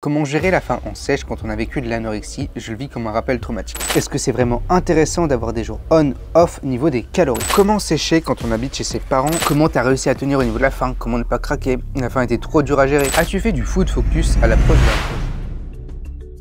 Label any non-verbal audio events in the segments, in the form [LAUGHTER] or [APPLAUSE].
Comment gérer la faim en sèche quand on a vécu de l'anorexie Je le vis comme un rappel traumatique. Est-ce que c'est vraiment intéressant d'avoir des jours on-off niveau des calories? Comment sécher quand on habite chez ses parents? Comment t'as réussi à tenir au niveau de la faim? Comment ne pas craquer? La faim était trop dure à gérer. As-tu fait du food focus à l'approche de la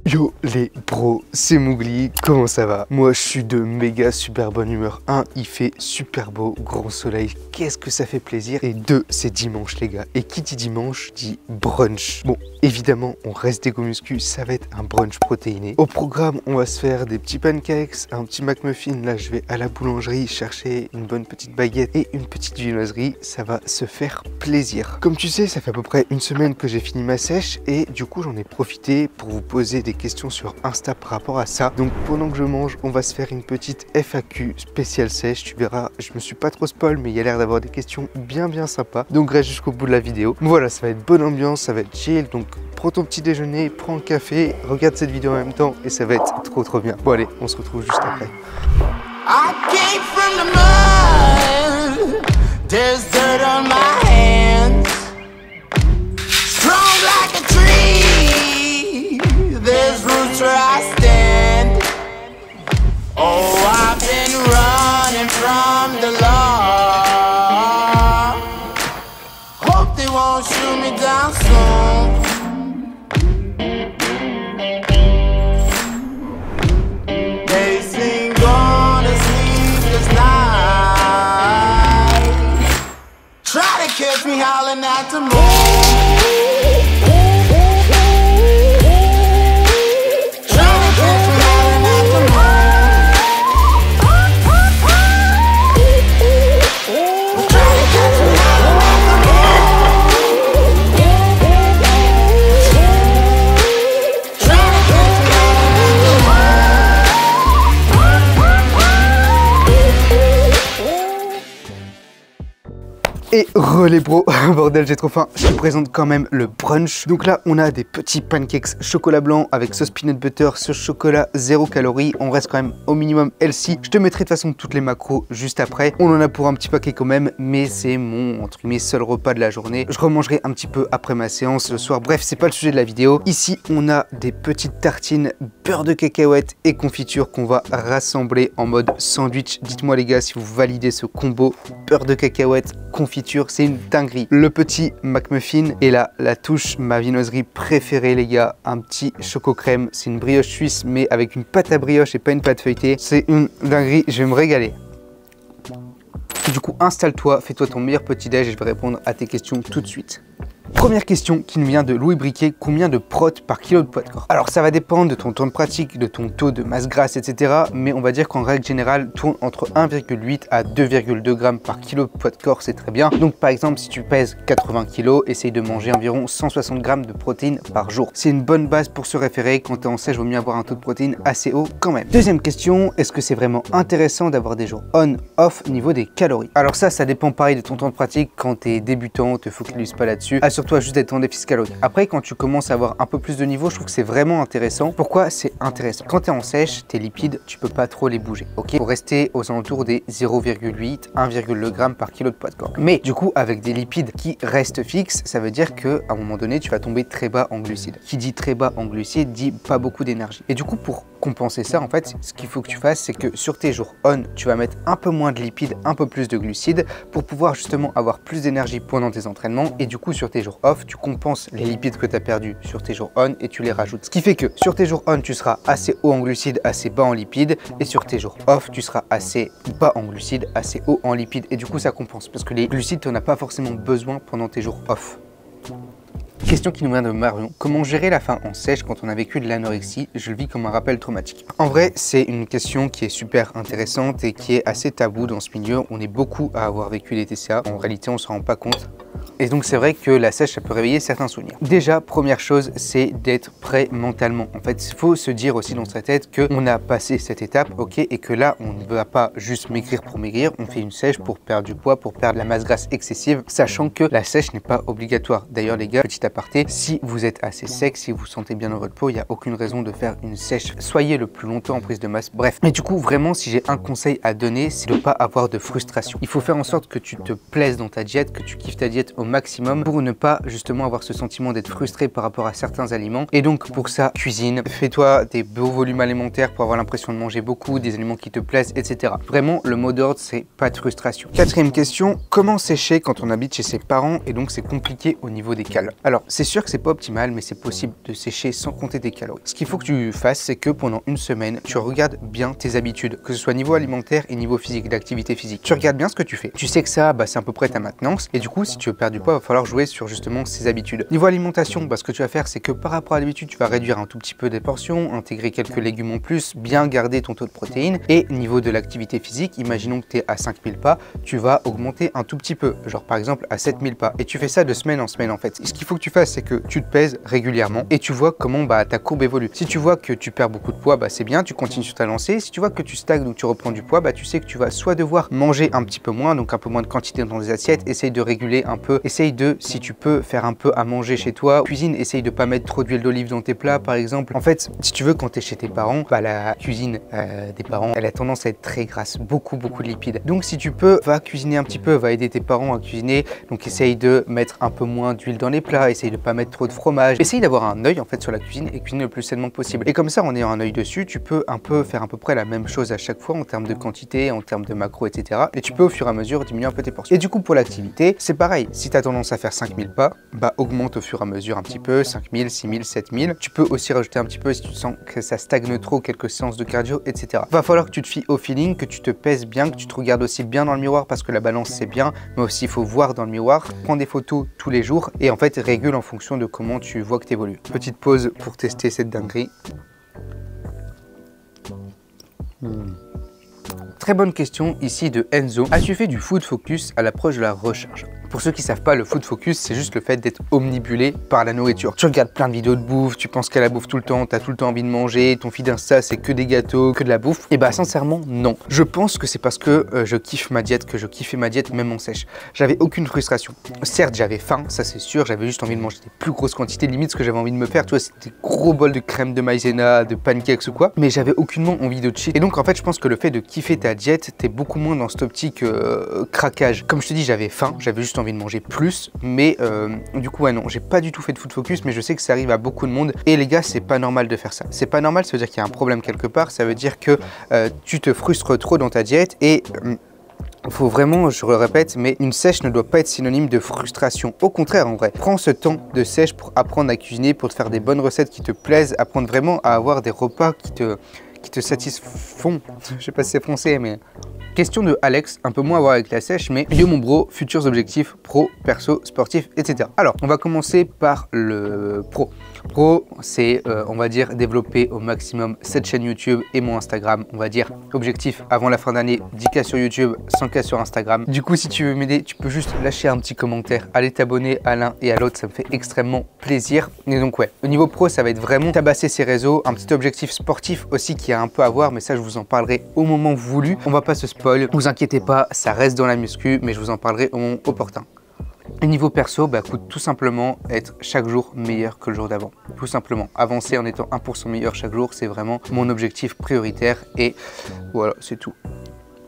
Yo les bros, c'est Mougli, comment ça va? Moi je suis de méga super bonne humeur. 1, il fait super beau, grand soleil, qu'est-ce que ça fait plaisir? Et 2, c'est dimanche les gars. Et qui dit dimanche dit brunch. Bon, évidemment, on reste des muscu, ça va être un brunch protéiné. Au programme, on va se faire des petits pancakes, un petit McMuffin. Là, je vais à la boulangerie chercher une bonne petite baguette et une petite viennoiserie. Ça va se faire plaisir. Comme tu sais, ça fait à peu près une semaine que j'ai fini ma sèche et du coup, j'en ai profité pour vous poser des questions sur Insta par rapport à ça. Donc pendant que je mange, on va se faire une petite FAQ spéciale sèche. Tu verras, je me suis pas trop spoil, mais il y a l'air d'avoir des questions bien bien sympas. Donc reste jusqu'au bout de la vidéo. Voilà, ça va être bonne ambiance, ça va être chill. Donc prends ton petit déjeuner, prends le café, regarde cette vidéo en même temps et ça va être trop trop bien. Bon allez, on se retrouve juste après. that's where I stand. Oh, I've been running from the law. Hope they won't shoot me down soon. Try to catch me howling at the moon Et relais bro, [LAUGHS] bordel j'ai trop faim, je te présente quand même le brunch. Donc là on a des petits pancakes chocolat blanc avec sauce peanut butter, ce chocolat zéro calories. On reste quand même au minimum healthy. Je te mettrai de toute façon toutes les macros juste après. On en a pour un petit paquet quand même, mais c'est mon entre seul repas de la journée. Je remangerai un petit peu après ma séance le soir. Bref, c'est pas le sujet de la vidéo. Ici on a des petites tartines beurre de cacahuète et confiture qu'on va rassembler en mode sandwich. Dites-moi les gars si vous validez ce combo beurre de cacahuète confiture c'est une dinguerie. Le petit McMuffin et là, la touche, ma viennoiserie préférée les gars, un petit choco crème. C'est une brioche suisse mais avec une pâte à brioche et pas une pâte feuilletée. C'est une dinguerie, je vais me régaler. Du coup, installe-toi, fais-toi ton meilleur petit déj et je vais répondre à tes questions tout de suite. Première question qui nous vient de Louis Briquet, combien de prot par kilo de poids de corps? Alors ça va dépendre de ton temps de pratique, de ton taux de masse grasse, etc. Mais on va dire qu'en règle générale, tourne entre 1,8 à 2,2 grammes par kilo de poids de corps, c'est très bien. Donc par exemple, si tu pèses 80 kg, essaye de manger environ 160 grammes de protéines par jour. C'est une bonne base pour se référer. Quand tu es en sèche, vaut mieux avoir un taux de protéines assez haut quand même. Deuxième question, est-ce que c'est vraiment intéressant d'avoir des jours on-off niveau des calories? Alors ça, ça dépend pareil de ton temps de pratique. Quand tu es débutant, te focalise pas là-dessus toi juste d'être en déficit calorique. Après, quand tu commences à avoir un peu plus de niveau, je trouve que c'est vraiment intéressant. Pourquoi c'est intéressant? Quand tu es en sèche, tes lipides, tu peux pas trop les bouger. Ok? Pour rester aux alentours des 0,8, 1,2 g par kilo de poids de corps. Mais du coup, avec des lipides qui restent fixes, ça veut dire que à un moment donné, tu vas tomber très bas en glucides. Qui dit très bas en glucides dit pas beaucoup d'énergie. Et du coup, pour compenser ça, en fait, ce qu'il faut que tu fasses, c'est que sur tes jours on, tu vas mettre un peu moins de lipides, un peu plus de glucides pour pouvoir justement avoir plus d'énergie pendant tes entraînements. Et du coup, sur tes jours off, tu compenses les lipides que tu as perdus sur tes jours on et tu les rajoutes. Ce qui fait que sur tes jours on, tu seras assez haut en glucides, assez bas en lipides. Et sur tes jours off, tu seras assez bas en glucides, assez haut en lipides. Et du coup, ça compense parce que les glucides, tu n'en as pas forcément besoin pendant tes jours off. Question qui nous vient de Marion. Comment gérer la faim en sèche quand on a vécu de l'anorexie? Je le vis comme un rappel traumatique. En vrai, c'est une question qui est super intéressante et qui est assez tabou dans ce milieu. On est beaucoup à avoir vécu des TCA. En réalité, on ne se rend pas compte. Et donc c'est vrai que la sèche, ça peut réveiller certains souvenirs. Déjà, première chose, c'est d'être prêt mentalement. En fait, il faut se dire aussi dans sa tête qu'on a passé cette étape, ok, et que là, on ne va pas juste maigrir pour maigrir, on fait une sèche pour perdre du poids, pour perdre la masse grasse excessive, sachant que la sèche n'est pas obligatoire. D'ailleurs, les gars, petit aparté, si vous êtes assez sec, si vous sentez bien dans votre peau, il n'y a aucune raison de faire une sèche. Soyez le plus longtemps en prise de masse. Bref. Mais du coup, vraiment, si j'ai un conseil à donner, c'est de ne pas avoir de frustration. Il faut faire en sorte que tu te plaises dans ta diète, que tu kiffes ta diète, au maximum pour ne pas justement avoir ce sentiment d'être frustré par rapport à certains aliments. Et donc pour ça, cuisine, fais-toi des beaux volumes alimentaires pour avoir l'impression de manger beaucoup, des aliments qui te plaisent, etc. Vraiment, le mot d'ordre, c'est pas de frustration. Quatrième question, comment sécher quand on habite chez ses parents et donc c'est compliqué au niveau des calories Alors, c'est sûr que c'est pas optimal, mais c'est possible de sécher sans compter tes calories. Ce qu'il faut que tu fasses, c'est que pendant une semaine, tu regardes bien tes habitudes, que ce soit niveau alimentaire et niveau physique, d'activité physique. Tu regardes bien ce que tu fais. Tu sais que ça, bah, c'est à peu près ta maintenance. Et du coup, si tu veux perdre du poids, il va falloir jouer sur justement ces habitudes. Niveau alimentation, bah, ce que tu vas faire, c'est que par rapport à l'habitude, tu vas réduire un tout petit peu des portions, intégrer quelques légumes en plus, bien garder ton taux de protéines. Et niveau de l'activité physique, imaginons que tu es à 5000 pas, tu vas augmenter un tout petit peu, genre par exemple à 7000 pas. Et tu fais ça de semaine en semaine en fait. ce qu'il faut que tu fasses, c'est que tu te pèses régulièrement et tu vois comment bah, ta courbe évolue. Si tu vois que tu perds beaucoup de poids, bah, c'est bien, tu continues sur ta lancée. Si tu vois que tu stagnes ou tu reprends du poids, bah, tu sais que tu vas soit devoir manger un petit peu moins, donc un peu moins de quantité dans les assiettes, essaye de réguler un essaye de, si tu peux, faire un peu à manger chez toi. Cuisine, essaye de pas mettre trop d'huile d'olive dans tes plats par exemple. En fait, si tu veux, quand tu chez tes parents, bah, la cuisine euh, des parents, elle a tendance à être très grasse, beaucoup, beaucoup de lipides. Donc si tu peux, va cuisiner un petit peu, va aider tes parents à cuisiner. Donc essaye de mettre un peu moins d'huile dans les plats, essaye de pas mettre trop de fromage. Essaye d'avoir un œil en fait sur la cuisine et cuisiner le plus sainement possible. Et comme ça, en ayant un œil dessus, tu peux un peu faire à peu près la même chose à chaque fois en termes de quantité, en termes de macro, etc. Et tu peux au fur et à mesure diminuer un peu tes portions. Et du coup, pour l'activité, c'est pareil. Si tu as tendance à faire 5000 pas, bah augmente au fur et à mesure un petit peu, 5000, 6000, 7000. Tu peux aussi rajouter un petit peu si tu sens que ça stagne trop, quelques séances de cardio, etc. Va falloir que tu te fies au feeling, que tu te pèses bien, que tu te regardes aussi bien dans le miroir parce que la balance c'est bien, mais aussi il faut voir dans le miroir, prendre des photos tous les jours et en fait régule en fonction de comment tu vois que tu évolues. Petite pause pour tester cette dinguerie. Hmm. Très bonne question ici de Enzo. As-tu fait du food focus à l'approche de la recharge? Pour ceux qui savent pas, le food focus, c'est juste le fait d'être omnibulé par la nourriture. Tu regardes plein de vidéos de bouffe, tu penses qu'à la bouffe tout le temps, tu as tout le temps envie de manger, ton feed Insta c'est que des gâteaux, que de la bouffe. Et bah sincèrement, non. Je pense que c'est parce que euh, je kiffe ma diète, que je kiffais ma diète même en sèche. J'avais aucune frustration. Certes, j'avais faim, ça c'est sûr, j'avais juste envie de manger des plus grosses quantités, limite ce que j'avais envie de me faire, tu vois, c'était gros bols de crème de maïzena, de pancakes ou quoi, mais j'avais aucunement envie de cheat. Et donc en fait, je pense que le fait de kiffer ta diète, t'es beaucoup moins dans cette optique euh, craquage. Comme je te dis, j'avais faim, j'avais juste envie de manger plus, mais euh, du coup, ouais, non, j'ai pas du tout fait de food focus, mais je sais que ça arrive à beaucoup de monde. Et les gars, c'est pas normal de faire ça. C'est pas normal, ça veut dire qu'il y a un problème quelque part, ça veut dire que euh, tu te frustres trop dans ta diète et euh, faut vraiment, je le répète, mais une sèche ne doit pas être synonyme de frustration. Au contraire, en vrai, prends ce temps de sèche pour apprendre à cuisiner, pour te faire des bonnes recettes qui te plaisent, apprendre vraiment à avoir des repas qui te, qui te satisfont. Je sais pas si c'est français, mais Question de Alex, un peu moins à voir avec la sèche, mais yo mon bro, futurs objectifs pro, perso, sportif, etc. Alors, on va commencer par le pro. Pro, c'est, euh, on va dire, développer au maximum cette chaîne YouTube et mon Instagram. On va dire, objectif avant la fin d'année, 10K sur YouTube, 100K sur Instagram. Du coup, si tu veux m'aider, tu peux juste lâcher un petit commentaire, aller t'abonner à l'un et à l'autre, ça me fait extrêmement plaisir. Et donc, ouais, au niveau pro, ça va être vraiment tabasser ses réseaux, un petit objectif sportif aussi qui a un peu à voir, mais ça, je vous en parlerai au moment voulu. On va pas se spoiler vous inquiétez pas, ça reste dans la muscu, mais je vous en parlerai au moment opportun. Et niveau perso, bah, coûte tout simplement être chaque jour meilleur que le jour d'avant. Tout simplement, avancer en étant 1% meilleur chaque jour, c'est vraiment mon objectif prioritaire et voilà, c'est tout.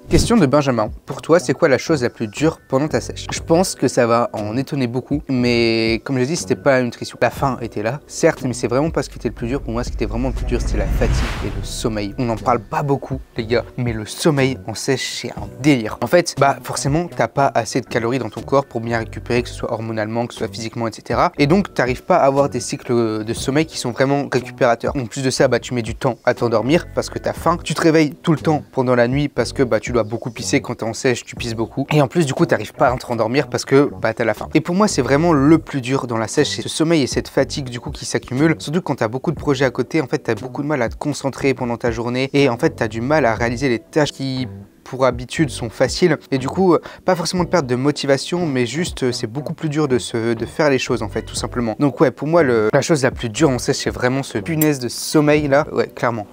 Question de Benjamin. Pour toi, c'est quoi la chose la plus dure pendant ta sèche? Je pense que ça va en étonner beaucoup, mais comme je l'ai dit, c'était pas la nutrition. La faim était là, certes, mais c'est vraiment pas ce qui était le plus dur. Pour moi, ce qui était vraiment le plus dur, c'était la fatigue et le sommeil. On n'en parle pas beaucoup, les gars, mais le sommeil en sèche, c'est un délire. En fait, bah forcément, t'as pas assez de calories dans ton corps pour bien récupérer, que ce soit hormonalement, que ce soit physiquement, etc. Et donc, t'arrives pas à avoir des cycles de sommeil qui sont vraiment récupérateurs. En plus de ça, bah tu mets du temps à t'endormir parce que t'as faim. Tu te réveilles tout le temps pendant la nuit parce que bah tu dois beaucoup pisser quand t'es en sèche, tu pisses beaucoup. Et en plus, du coup, t'arrives pas à te rendormir parce que bah, t'as la faim. Et pour moi, c'est vraiment le plus dur dans la sèche, c'est ce sommeil et cette fatigue du coup qui s'accumulent. Surtout quand t'as beaucoup de projets à côté, en fait, t'as beaucoup de mal à te concentrer pendant ta journée et en fait, t'as du mal à réaliser les tâches qui pour habitude sont faciles et du coup pas forcément de perte de motivation mais juste c'est beaucoup plus dur de, se, de faire les choses en fait tout simplement donc ouais pour moi le, la chose la plus dure en sèche c'est vraiment ce punaise de sommeil là ouais clairement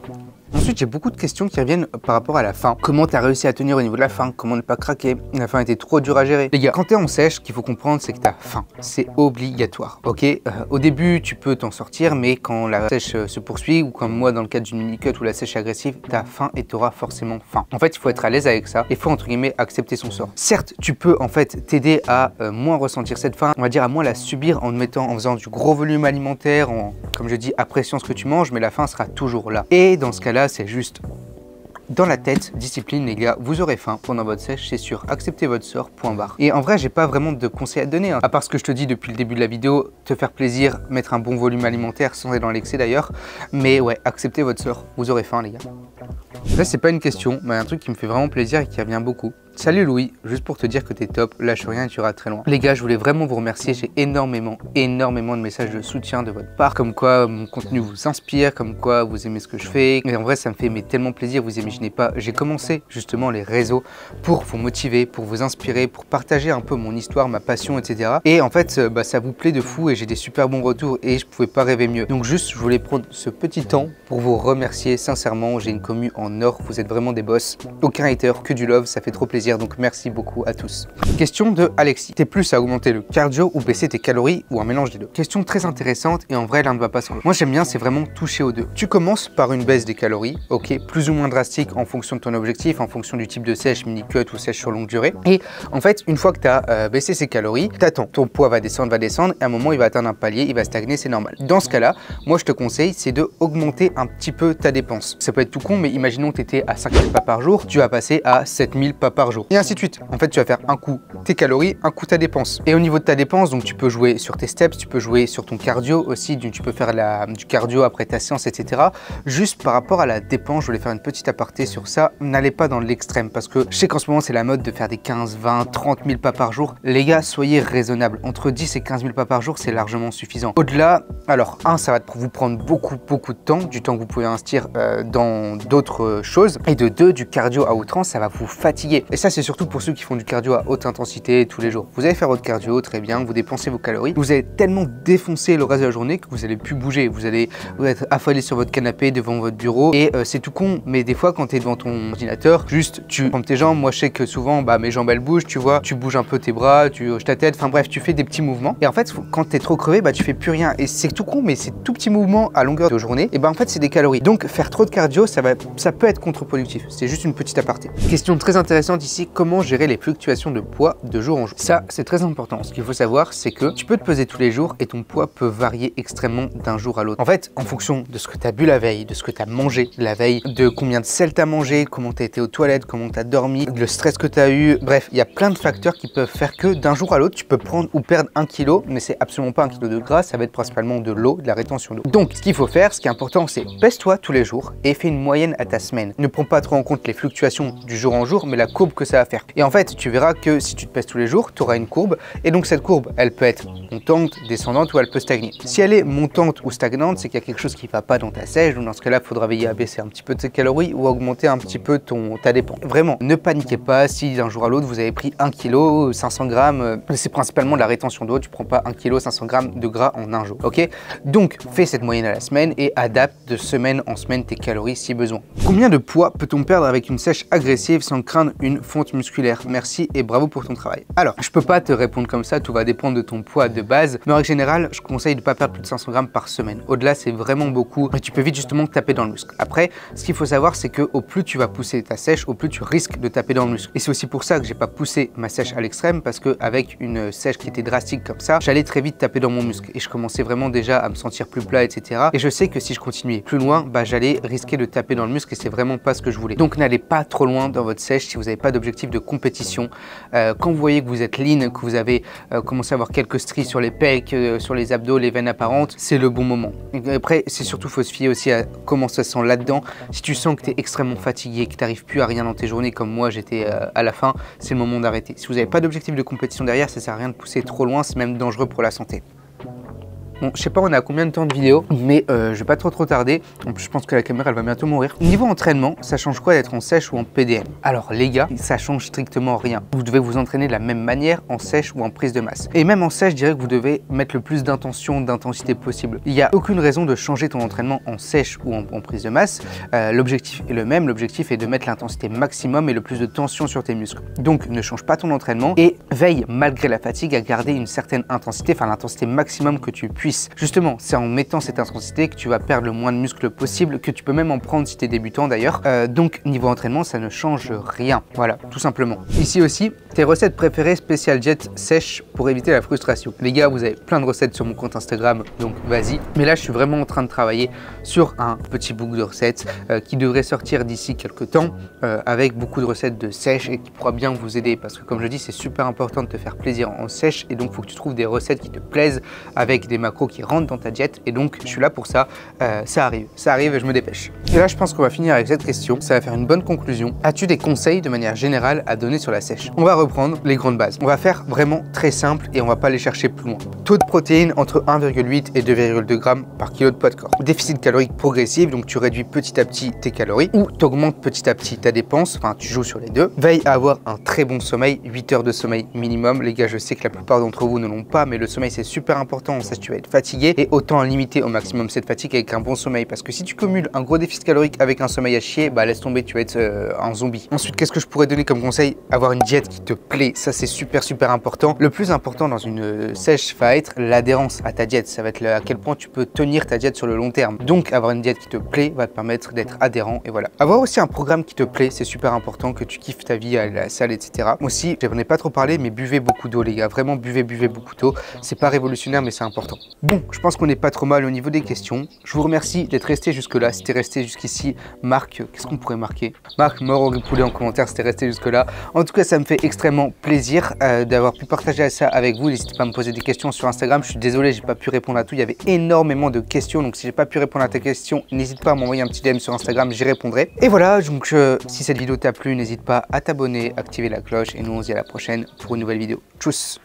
Ensuite, j'ai beaucoup de questions qui reviennent par rapport à la faim. Comment tu as réussi à tenir au niveau de la faim? Comment ne pas craquer? La faim était trop dure à gérer. Les gars, quand tu es en sèche, ce qu'il faut comprendre, c'est que tu as faim. C'est obligatoire, ok? Euh, Au début, tu peux t'en sortir, mais quand la sèche euh, se poursuit, ou comme moi dans le cadre d'une mini-cut ou la sèche agressive, tu as faim et tu auras forcément faim. En fait, il faut être à l'aise avec ça. Il faut, entre guillemets, accepter son sort. Certes, tu peux en fait t'aider à euh, moins ressentir cette faim, on va dire à moins la subir en mettant, en faisant du gros volume alimentaire, en, comme je dis, appréciant ce que tu manges, mais la faim sera toujours là. Et dans ce c'est juste dans la tête, discipline les gars, vous aurez faim pendant votre sèche, c'est sûr, acceptez votre sort, point barre. Et en vrai, j'ai pas vraiment de conseils à te donner, hein. à part ce que je te dis depuis le début de la vidéo, te faire plaisir, mettre un bon volume alimentaire sans être dans l'excès d'ailleurs, mais ouais, acceptez votre sort, vous aurez faim les gars. Là, c'est pas une question, mais un truc qui me fait vraiment plaisir et qui revient beaucoup. Salut Louis, juste pour te dire que t'es top, lâche rien et tu iras très loin. Les gars, je voulais vraiment vous remercier, j'ai énormément, énormément de messages de soutien de votre part, comme quoi mon contenu vous inspire, comme quoi vous aimez ce que je fais. Et en vrai, ça me fait mais, tellement plaisir, vous imaginez pas. J'ai commencé justement les réseaux pour vous motiver, pour vous inspirer, pour partager un peu mon histoire, ma passion, etc. Et en fait, bah, ça vous plaît de fou et j'ai des super bons retours et je pouvais pas rêver mieux. Donc juste, je voulais prendre ce petit temps pour vous remercier sincèrement. J'ai une en or, vous êtes vraiment des boss. Aucun hater, que du love, ça fait trop plaisir donc merci beaucoup à tous. Question de Alexis. T'es plus à augmenter le cardio ou baisser tes calories ou un mélange des deux? Question très intéressante et en vrai l'un ne va pas sans l'autre. Moi j'aime bien c'est vraiment toucher aux deux. Tu commences par une baisse des calories, ok, plus ou moins drastique en fonction de ton objectif, en fonction du type de sèche, mini cut ou sèche sur longue durée. Et en fait une fois que tu euh, baissé ces calories, t'attends, ton poids va descendre, va descendre, et à un moment il va atteindre un palier, il va stagner, c'est normal. Dans ce cas-là, moi je te conseille c'est de augmenter un petit peu ta dépense. Ça peut être tout con, mais imaginons que tu étais à 5000 pas par jour, tu vas passer à 7000 pas par jour. Et ainsi de suite. En fait, tu vas faire un coup tes calories, un coup ta dépense. Et au niveau de ta dépense, donc tu peux jouer sur tes steps, tu peux jouer sur ton cardio aussi, tu peux faire du cardio après ta séance, etc. Juste par rapport à la dépense, je voulais faire une petite aparté sur ça. N'allez pas dans l'extrême parce que je sais qu'en ce moment, c'est la mode de faire des 15, 20, 30 000 pas par jour. Les gars, soyez raisonnables. Entre 10 et 15 000 pas par jour, c'est largement suffisant. Au-delà, alors, un, ça va vous prendre beaucoup, beaucoup de temps, du temps que vous pouvez investir euh, dans d'autres choses. Et de deux, du cardio à outrance, ça va vous fatiguer. Et ça, c'est surtout pour ceux qui font du cardio à haute intensité tous les jours. Vous allez faire votre cardio, très bien, vous dépensez vos calories. Vous allez tellement défoncer le reste de la journée que vous allez plus bouger. Vous allez vous être affalé sur votre canapé devant votre bureau. Et euh, c'est tout con, mais des fois, quand tu es devant ton ordinateur, juste tu prends tes jambes. Moi, je sais que souvent, bah, mes jambes elles bougent, tu vois. Tu bouges un peu tes bras, tu hoches ta tête. Enfin bref, tu fais des petits mouvements. Et en fait, quand tu es trop crevé, bah, tu fais plus rien. Et c'est tout con, mais c'est tout petits mouvements à longueur de journée. Et ben en fait, c'est des calories. Donc, faire trop de cardio, ça, va, ça peut être contre-productif. C'est juste une petite aparté. Question très intéressante ici comment gérer les fluctuations de poids de jour en jour? Ça, c'est très important. Ce qu'il faut savoir, c'est que tu peux te peser tous les jours et ton poids peut varier extrêmement d'un jour à l'autre. En fait, en fonction de ce que tu as bu la veille, de ce que tu as mangé la veille, de combien de sel tu as mangé, comment tu as été aux toilettes, comment tu as dormi, le stress que tu as eu, bref, il y a plein de facteurs qui peuvent faire que d'un jour à l'autre, tu peux prendre ou perdre un kilo, mais c'est absolument pas un kilo de gras, ça va être principalement de l'eau, de la rétention d'eau. Donc, ce qu'il faut faire, ce qui est important, c'est pèse-toi tous les jours et fais une moyenne à ta semaine. Ne prends pas trop en compte les fluctuations du jour en jour, mais la courbe que ça va faire. Et en fait, tu verras que si tu te pèses tous les jours, tu auras une courbe. Et donc cette courbe, elle peut être montante, descendante ou elle peut stagner. Si elle est montante ou stagnante, c'est qu'il y a quelque chose qui ne va pas dans ta sèche. Dans ce cas-là, il faudra veiller à baisser un petit peu tes calories ou augmenter un petit peu ton, ta dépense. Vraiment, ne paniquez pas si d'un jour à l'autre, vous avez pris 1 kg, 500 grammes. C'est principalement de la rétention d'eau. Tu prends pas 1 kg, 500 grammes de gras en un jour. Ok? Donc, fais cette moyenne à la semaine et adapte de semaine en semaine tes calories si besoin. Combien de poids peut-on perdre avec une sèche agressive sans craindre une fonte musculaire? Merci et bravo pour ton travail. Alors, je peux pas te répondre comme ça, tout va dépendre de ton poids de base, mais en règle générale, je conseille de pas perdre plus de 500 grammes par semaine. Au-delà, c'est vraiment beaucoup et tu peux vite justement taper dans le muscle. Après, ce qu'il faut savoir, c'est que au plus tu vas pousser ta sèche, au plus tu risques de taper dans le muscle. Et c'est aussi pour ça que j'ai pas poussé ma sèche à l'extrême parce que avec une sèche qui était drastique comme ça, j'allais très vite taper dans mon muscle et je commençais vraiment déjà à me sentir plus plat, etc. Et je sais que si je continuais plus loin, bah j'allais risquer de taper dans le muscle et c'est vraiment pas ce que je voulais. Donc n'allez pas trop loin dans votre sèche si vous n'avez pas d'objectif de compétition. Euh, quand vous voyez que vous êtes lean, que vous avez euh, commencé à avoir quelques stries sur les pecs, euh, sur les abdos, les veines apparentes, c'est le bon moment. Après, c'est surtout faut se fier aussi à comment ça sent là-dedans. Si tu sens que tu es extrêmement fatigué, que tu n'arrives plus à rien dans tes journées comme moi j'étais à la fin, c'est le moment d'arrêter. Si vous n'avez pas d'objectif de compétition derrière, ça sert à rien de pousser trop loin, c'est même dangereux pour la santé. Bon, je sais pas on a combien de temps de vidéo, mais euh, je vais pas trop trop tarder. En plus, je pense que la caméra elle va bientôt mourir. Niveau entraînement, ça change quoi d'être en sèche ou en PDM Alors les gars, ça change strictement rien. Vous devez vous entraîner de la même manière en sèche ou en prise de masse. Et même en sèche, je dirais que vous devez mettre le plus d'intention, d'intensité possible. Il n'y a aucune raison de changer ton entraînement en sèche ou en, prise de masse. Euh, l'objectif est le même, l'objectif est de mettre l'intensité maximum et le plus de tension sur tes muscles. Donc ne change pas ton entraînement et veille malgré la fatigue à garder une certaine intensité, enfin l'intensité maximum que tu puisses. Justement, c'est en mettant cette intensité que tu vas perdre le moins de muscles possible, que tu peux même en prendre si tu es débutant d'ailleurs. Euh, donc niveau entraînement, ça ne change rien. Voilà, tout simplement. Ici aussi, tes recettes préférées spécial jet sèche pour éviter la frustration. Les gars, vous avez plein de recettes sur mon compte Instagram, donc vas-y. Mais là, je suis vraiment en train de travailler sur un petit book de recettes euh, qui devrait sortir d'ici quelques temps euh, avec beaucoup de recettes de sèche et qui pourra bien vous aider parce que comme je dis, c'est super important de te faire plaisir en sèche et donc faut que tu trouves des recettes qui te plaisent avec des macros qui rentrent dans ta diète et donc je suis là pour ça. Euh, ça arrive, ça arrive et je me dépêche. Et là, je pense qu'on va finir avec cette question. Ça va faire une bonne conclusion. As-tu des conseils de manière générale à donner sur la sèche? On va reprendre les grandes bases. On va faire vraiment très simple et on va pas les chercher plus loin. Taux de protéines entre 1,8 et 2,2 grammes par kilo de poids de corps. Déficit calorique progressif, donc tu réduis petit à petit tes calories ou tu augmentes petit à petit ta dépense, enfin tu joues sur les deux. Veille à avoir un très bon sommeil, 8 heures de sommeil minimum. Les gars, je sais que la plupart d'entre vous ne l'ont pas, mais le sommeil c'est super important. Que tu vas être fatigué et autant limiter au maximum cette fatigue avec un bon sommeil parce que si tu cumules un gros déficit calorique avec un sommeil à chier, bah laisse tomber, tu vas être euh, un zombie. Ensuite, qu'est-ce que je pourrais donner comme conseil? Avoir une diète qui te plaît, ça c'est super super important. Le plus important dans une euh, sèche va être l'adhérence à ta diète. Ça va être à quel point tu peux tenir ta diète sur le long terme. Donc avoir une diète qui te plaît va te permettre d'être adhérent et voilà. Avoir aussi un programme qui te plaît, c'est super important que tu kiffes ta vie à la salle, etc. Aussi, j'en ai pas trop parlé, mais buvez beaucoup d'eau les gars. Vraiment buvez, buvez beaucoup d'eau. C'est pas révolutionnaire, mais c'est important. Bon, je pense qu'on n'est pas trop mal au niveau des questions. Je vous remercie d'être resté jusque là. Si t'es resté jusqu'ici, marque, qu'est-ce qu'on pourrait marquer? Marque mort au poulet en commentaire si t'es resté jusque là. En tout cas, ça me fait extrêmement plaisir euh, d'avoir pu partager ça avec vous. N'hésitez pas à me poser des questions sur Instagram. Je suis désolé, j'ai pas pu répondre à tout. Il y avait énormément de questions. Donc si j'ai pas pu répondre à tes questions, n'hésite pas à m'envoyer un petit DM sur Instagram, j'y répondrai. Et voilà, donc euh, si cette vidéo t'a plu, n'hésite pas à t'abonner, activer la cloche et nous on se dit à la prochaine pour une nouvelle vidéo. Tchuss